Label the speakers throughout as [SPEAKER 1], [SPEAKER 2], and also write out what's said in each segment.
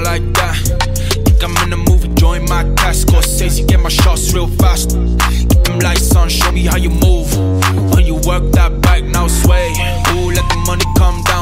[SPEAKER 1] on like that. Think I'm in a movie, join my cast. Scorsese, get my shots real fast. Keep them lights on, show me how you move. When you work that back, now sway. Ooh, let the money come down,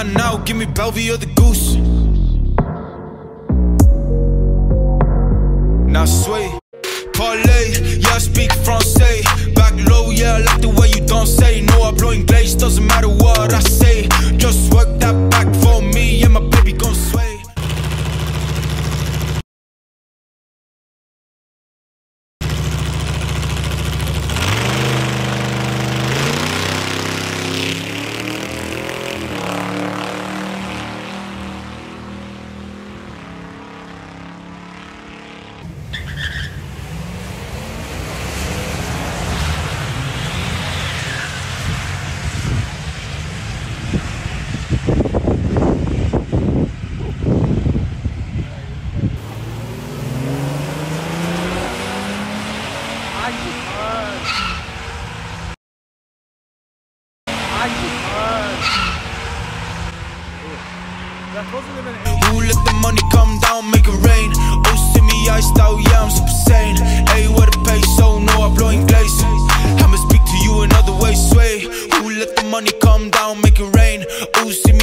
[SPEAKER 1] now, give me Belvy or the goose. Now sway. Parlay, yeah, I speak Francais. Back low, yeah, I like the way you don't say. No, I'm blowing glaze, doesn't matter what I say.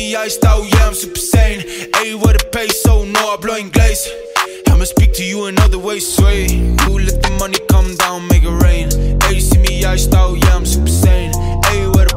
[SPEAKER 1] Me iced out, yeah, I'm super sane. Hey, what a peso, no, I'm blowing glaze. I'ma speak to you another way, sway. Ooh, let the money come down, make it rain. Hey, see me iced out, yeah, I'm super sane. A peso,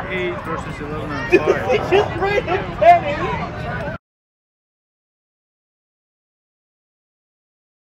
[SPEAKER 2] 8 versus 11 on 5.
[SPEAKER 3] just ran a penny.